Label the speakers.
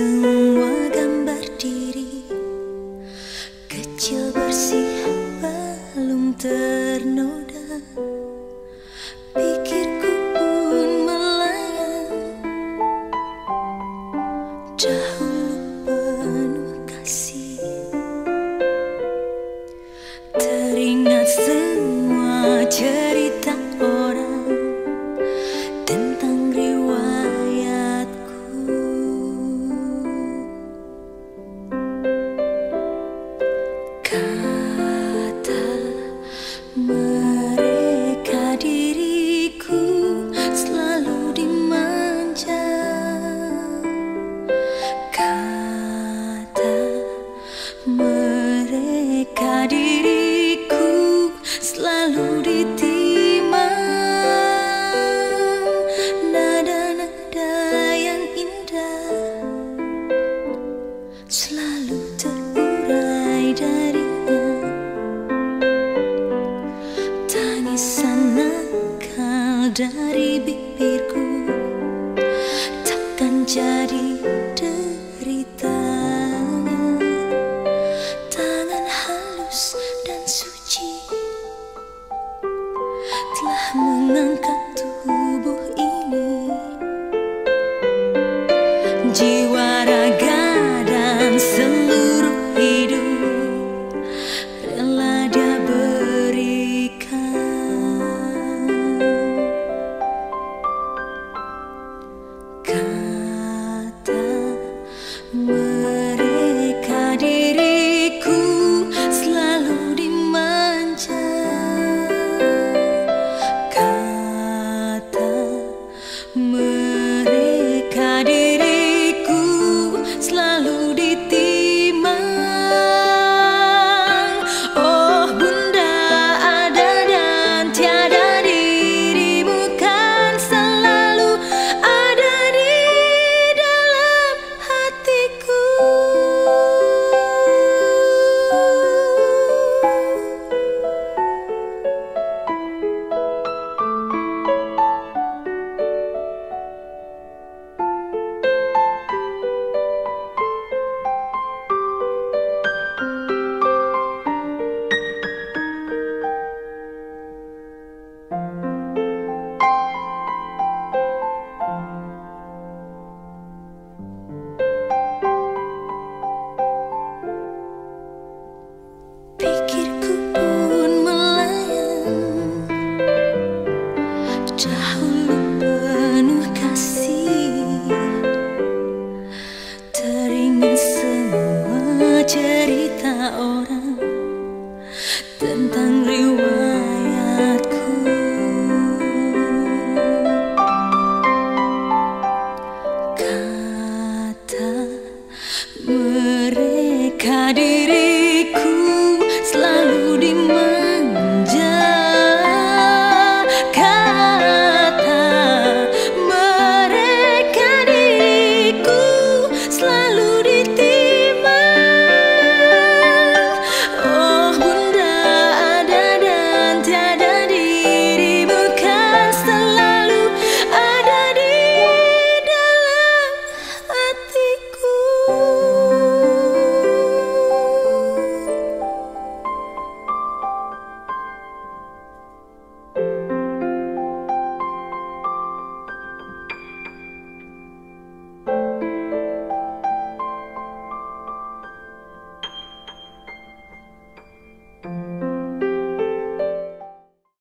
Speaker 1: semua gambar diri Kecil bersih belum ternoda. Pikirku pun melayang. Dahulu penuh kasih. Teringat semua cerita diriku selalu ditimang Nada-nada yang indah selalu terurai darinya. Tangisan nakal dari bibirku Takkan jadi Telah mengangkat diri